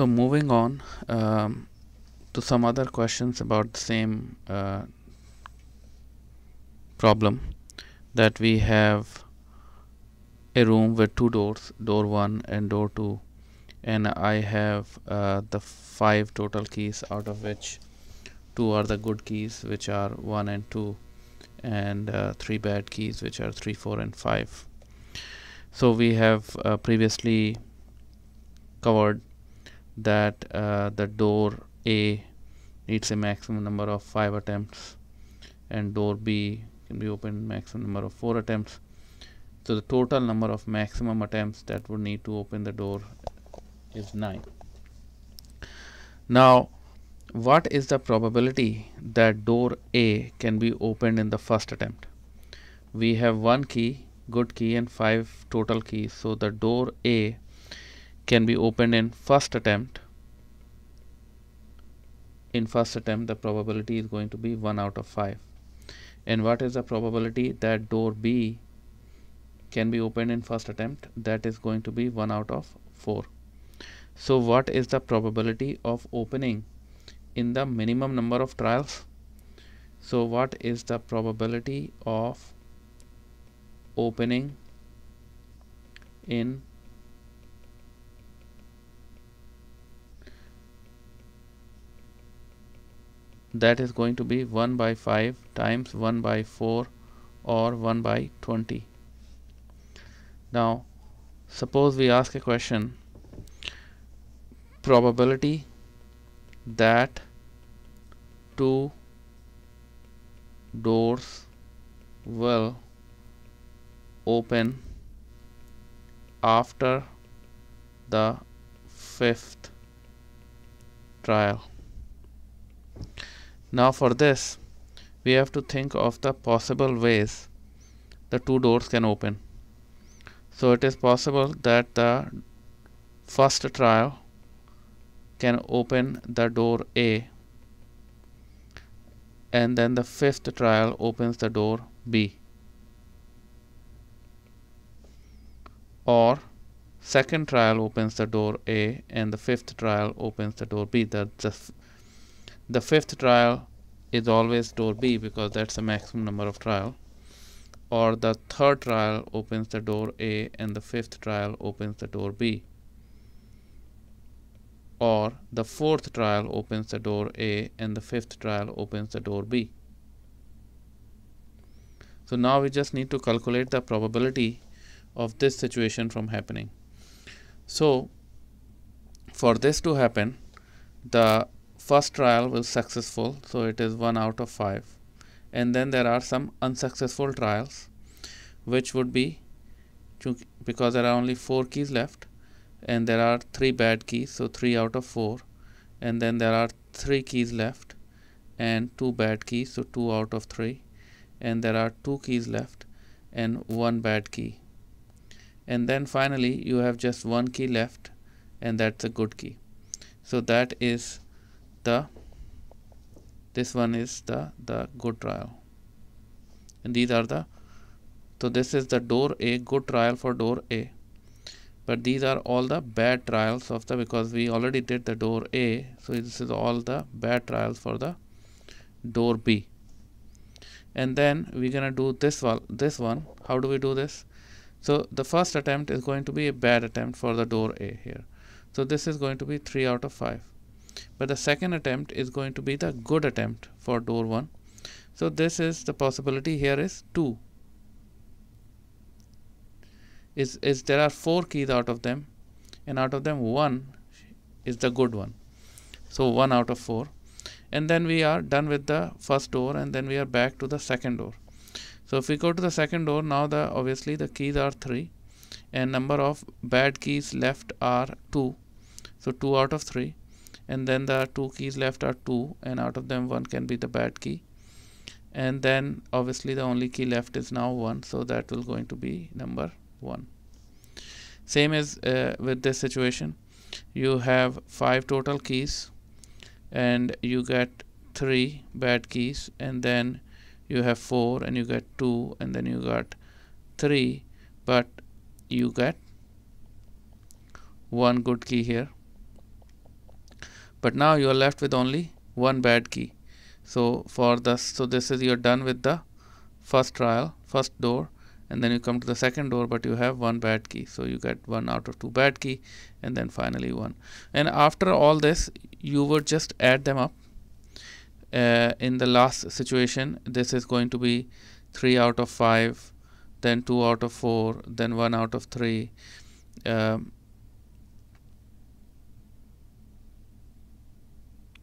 so moving on um, to some other questions about the same uh, problem that we have a room with two doors door 1 and door 2 and I have uh, the five total keys out of which two are the good keys which are 1 and 2 and uh, three bad keys which are 3 4 and 5 so we have uh, previously covered that uh, the door A needs a maximum number of 5 attempts and door B can be opened maximum number of 4 attempts. So the total number of maximum attempts that would need to open the door is 9 now what is the probability that door A can be opened in the first attempt? We have one key good key and five total keys. So the door A can be opened in first attempt. In first attempt the probability is going to be 1 out of 5 and what is the probability that door B can be opened in first attempt? That is going to be 1 out of 4 so what is the probability of opening in the minimum number of trials? So what is the probability of opening in that is going to be 1 by 5 times 1 by 4 or 1 by 20 now suppose we ask a question. Probability that two doors will open after the fifth trial now for this we have to think of the possible ways the two doors can open. So it is possible that the first trial can open the door A and then the fifth trial opens the door B. Or second trial opens the door A and the fifth trial opens the door B. That the the fifth trial is always door B because that's the maximum number of trial or the third trial opens the door A and the fifth trial opens the door B or the fourth trial opens the door A and the fifth trial opens the door B. So now we just need to calculate the probability of this situation from happening. So for this to happen, the first trial was successful so it is 1 out of 5 and then there are some unsuccessful trials which would be because there are only 4 keys left and there are 3 bad keys so 3 out of 4 and then there are 3 keys left and 2 bad keys so 2 out of 3 and there are 2 keys left and 1 bad key. And then finally you have just one key left and that's a good key. So that is the this one is the the good trial. And these are the so this is the door A good trial for door A. But these are all the bad trials of the because we already did the door A so this is all the bad trials for the door B. And then we're gonna do this one this one. How do we do this? So the first attempt is going to be a bad attempt for the door A here. So this is going to be 3 out of 5 but the second attempt is going to be the good attempt for door 1 so this is the possibility here is 2 is is there are four keys out of them and out of them one is the good one. So 1 out of 4 and then we are done with the first door and then we are back to the second door. So if we go to the second door now the obviously the keys are 3 and number of bad keys left are 2 so 2 out of 3 and then the two keys left are 2 and out of them one can be the bad key. And then obviously the only key left is now 1 so that will going to be number 1 same as uh, with this situation. You have five total keys and you get three bad keys and then you have four and you get two and then you got three but you get one good key here but now you are left with only one bad key. So for this so this is you're done with the first trial first door and then you come to the second door but you have one bad key. So you get one out of two bad key and then finally one. And after all this you would just add them up. Uh, in the last situation this is going to be 3 out of 5 then 2 out of 4 then 1 out of 3 um,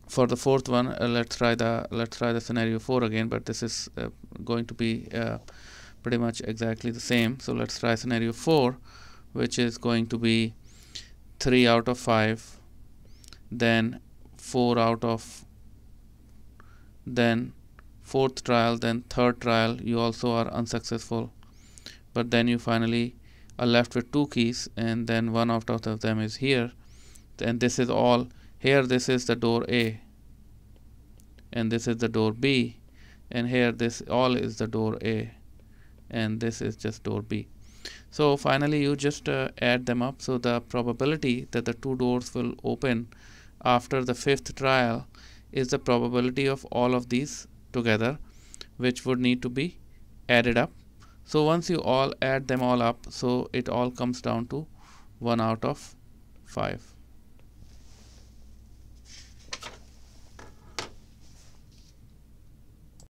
for the fourth one uh, let's try the let's try the scenario 4 again but this is uh, going to be uh, pretty much exactly the same. So let's try scenario 4 which is going to be 3 out of 5 then 4 out of then fourth trial then third trial. You also are unsuccessful. But then you finally are left with two keys and then one out of them is here. And this is all here this is the door A and this is the door B and here this all is the door A and this is just door B. So finally you just uh, add them up. So the probability that the two doors will open after the fifth trial is the probability of all of these together which would need to be added up. So once you all add them all up so it all comes down to 1 out of 5